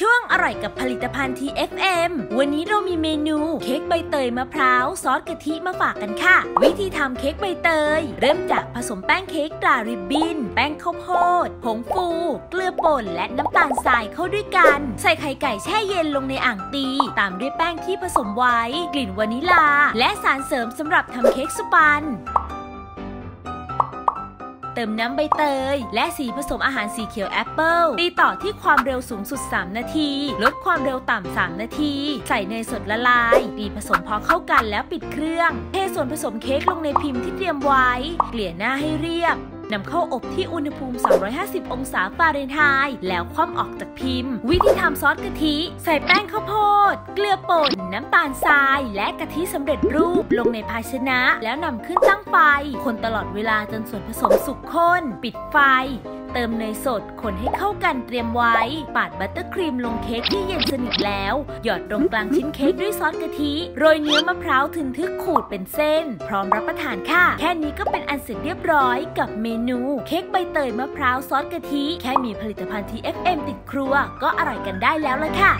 ช่วงอร่อยกับผลิตภัณฑ์ TFM วันนี้เรามีเมนูเค้กใบเตยมะพร้าวซอสกะทิมาฝากกันค่ะ วิธีทำเค้กใบเตย เริ่มจากผสมแป้งเค้กตราริบบินแป้งข้าวโพด ผงฟู เกลือป่น และน้ำตาลทรายเข้าด้วยกัน ใส่ไข่ไก่แช่เย็นลงในอ่างตี ตามด้วยแป้งที่ผสมไว้ กลิ่นวานิลา และสารเสริมสำหรับทำเค้กสปัน เติมน้ำใบเตย และสีผสมอาหารสีเขียวแอปเปิลตีต่อที่ความเร็วสูงสุด 3 นาที ลดความเร็วต่ำ 3 นาที ใส่เนยสดละลายตีผสมพอเข้ากันแล้วปิดเครื่อง เทส่วนผสมเค้กลงในพิมพ์ที่เตรียมไว้ เกลี่ยหน้าให้เรียบนำเข้าอบที่อุณหภูมิ 350 องศาฟาเรนไฮต์แล้วคว่ำออกจากพิมพ์ วิธีทำซอสกะทิ ใส่แป้งข้าวโพด เกลือป่น น้ำตาลทราย และกะทิสำเร็จรูปลงในภาชนะ แล้วนำขึ้นตั้งไฟ คนตลอดเวลาจนส่วนผสมสุกข้น ปิดไฟ เติมเนยสดคนให้เข้ากันเตรียมไว้ ปาดบัตเตอร์ครีมลงเค้กที่เย็นสนิทแล้ว หยอดตรงกลางชิ้นเค้กด้วยซอสกะทิ โรยเนื้อมะพร้าวถึงทึกขูดเป็นเส้น พร้อมรับประทานค่ะ แค่นี้ก็เป็นอันเสร็จเรียบร้อยกับเมนูเค้กใบเตยมะพร้าวซอสกะทิ แค่มีผลิตภัณฑ์ TFM ติดครัว ก็อร่อยกันได้แล้วละค่ะ